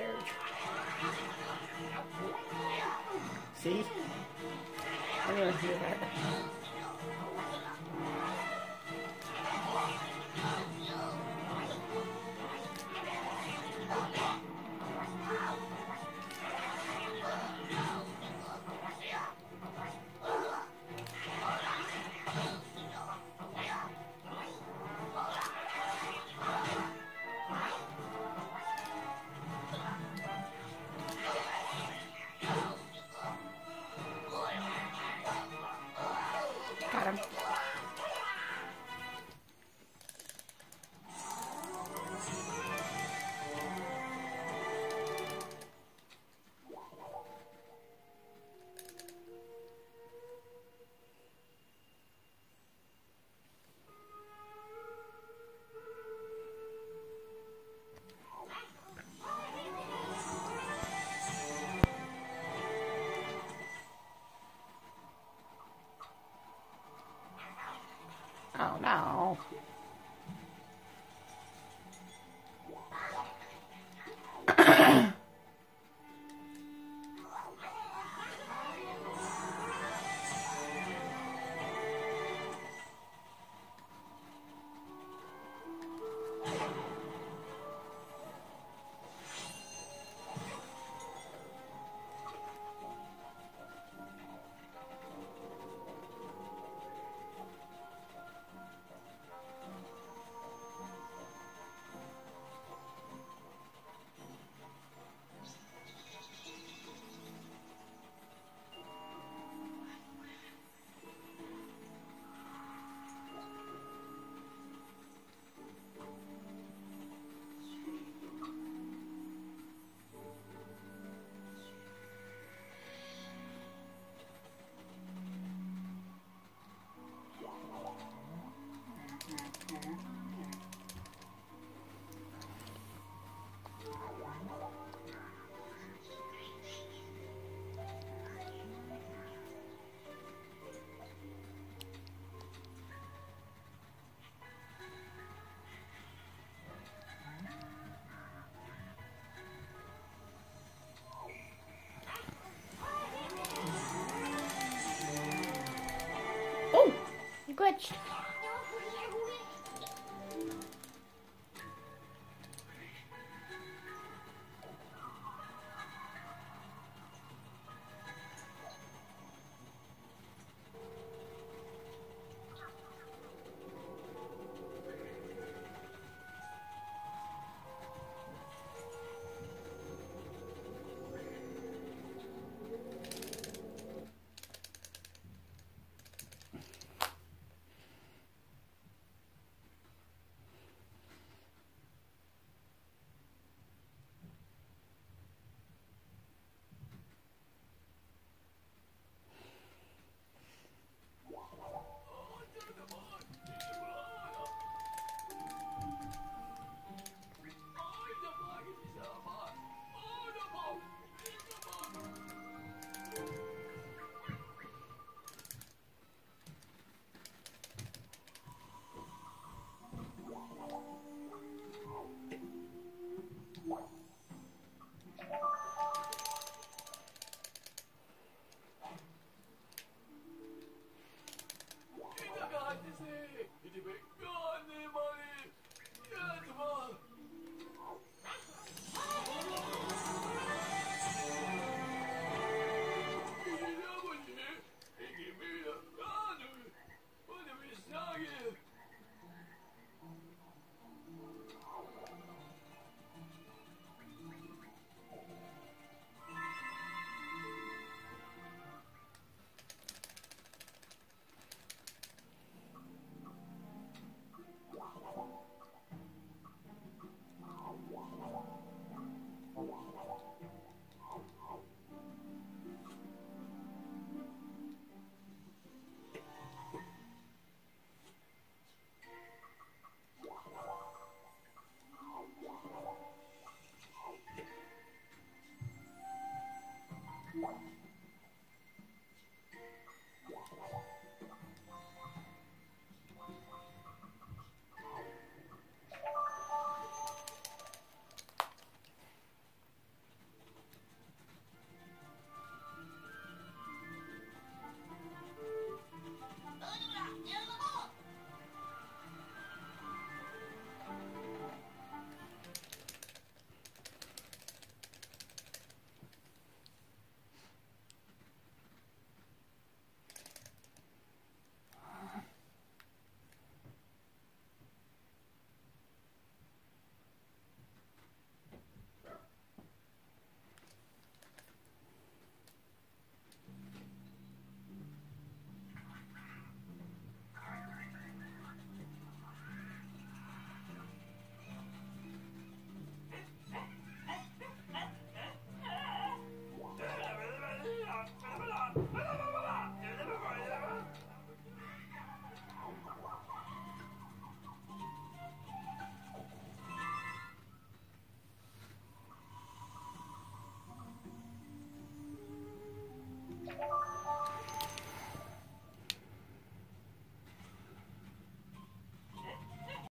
church. See? I didn't hear that. Não. Switched.